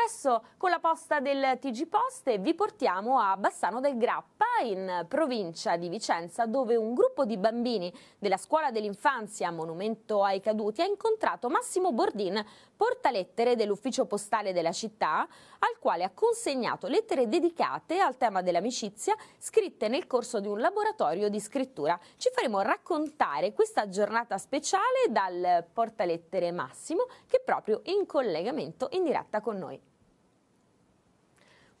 adesso con la posta del TG Post e vi portiamo a Bassano del Grappa, in provincia di Vicenza, dove un gruppo di bambini della scuola dell'infanzia Monumento ai Caduti ha incontrato Massimo Bordin, portalettere dell'ufficio postale della città, al quale ha consegnato lettere dedicate al tema dell'amicizia scritte nel corso di un laboratorio di scrittura. Ci faremo raccontare questa giornata speciale dal portalettere Massimo che è proprio in collegamento in diretta con noi.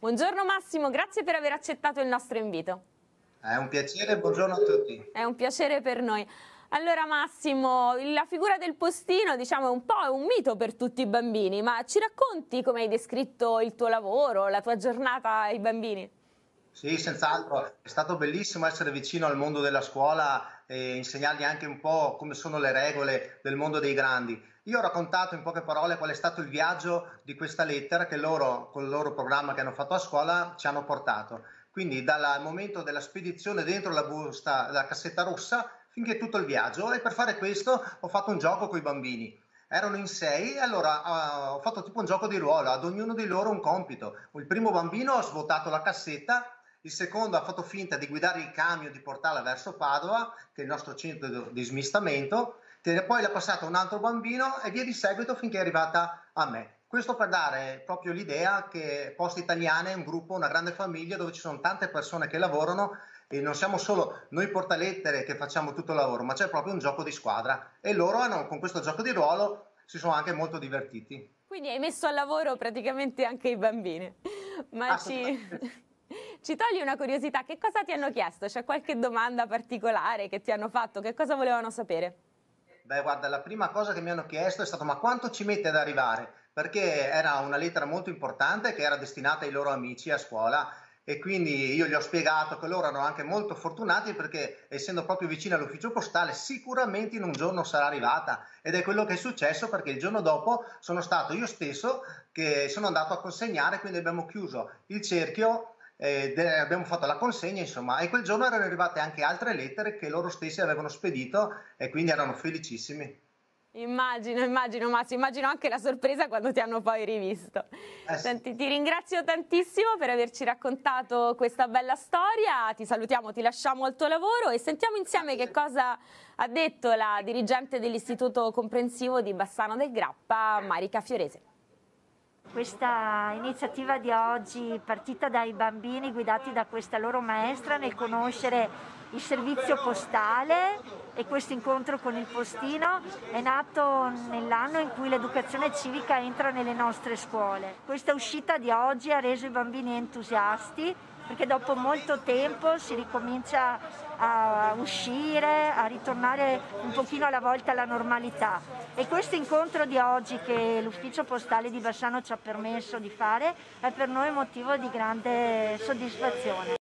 Buongiorno Massimo, grazie per aver accettato il nostro invito. È un piacere, buongiorno a tutti. È un piacere per noi. Allora Massimo, la figura del postino diciamo è un po' un mito per tutti i bambini, ma ci racconti come hai descritto il tuo lavoro, la tua giornata ai bambini? Sì, senz'altro, è stato bellissimo essere vicino al mondo della scuola e insegnargli anche un po' come sono le regole del mondo dei grandi. Io ho raccontato in poche parole qual è stato il viaggio di questa lettera che loro, con il loro programma che hanno fatto a scuola, ci hanno portato. Quindi dal momento della spedizione dentro la busta, la cassetta rossa, finché tutto il viaggio e per fare questo ho fatto un gioco con i bambini. Erano in sei e allora uh, ho fatto tipo un gioco di ruolo, ad ognuno di loro un compito. Il primo bambino ha svuotato la cassetta, il secondo ha fatto finta di guidare il camion di portarla verso Padova, che è il nostro centro di smistamento, poi l'ha passato a un altro bambino e via di seguito finché è arrivata a me. Questo per dare proprio l'idea che Poste Italiane è un gruppo, una grande famiglia dove ci sono tante persone che lavorano e non siamo solo noi portalettere che facciamo tutto il lavoro, ma c'è proprio un gioco di squadra e loro hanno, con questo gioco di ruolo si sono anche molto divertiti. Quindi hai messo al lavoro praticamente anche i bambini. Ma ci, ci togli una curiosità, che cosa ti hanno chiesto? C'è qualche domanda particolare che ti hanno fatto? Che cosa volevano sapere? Beh, guarda, la prima cosa che mi hanno chiesto è stato ma quanto ci mette ad arrivare? Perché era una lettera molto importante che era destinata ai loro amici a scuola e quindi io gli ho spiegato che loro erano anche molto fortunati perché essendo proprio vicino all'ufficio postale sicuramente in un giorno sarà arrivata ed è quello che è successo perché il giorno dopo sono stato io stesso che sono andato a consegnare quindi abbiamo chiuso il cerchio eh, abbiamo fatto la consegna insomma e quel giorno erano arrivate anche altre lettere che loro stessi avevano spedito e quindi erano felicissimi Immagino, immagino Massimo, immagino anche la sorpresa quando ti hanno poi rivisto. Eh sì. Senti, ti ringrazio tantissimo per averci raccontato questa bella storia, ti salutiamo, ti lasciamo al tuo lavoro e sentiamo insieme che cosa ha detto la dirigente dell'Istituto Comprensivo di Bassano del Grappa, Marica Fiorese. Questa iniziativa di oggi, partita dai bambini guidati da questa loro maestra nel conoscere il servizio postale e questo incontro con il postino è nato nell'anno in cui l'educazione civica entra nelle nostre scuole. Questa uscita di oggi ha reso i bambini entusiasti perché dopo molto tempo si ricomincia a uscire, a ritornare un pochino alla volta alla normalità. E questo incontro di oggi che l'ufficio postale di Bassano ci ha permesso di fare è per noi motivo di grande soddisfazione.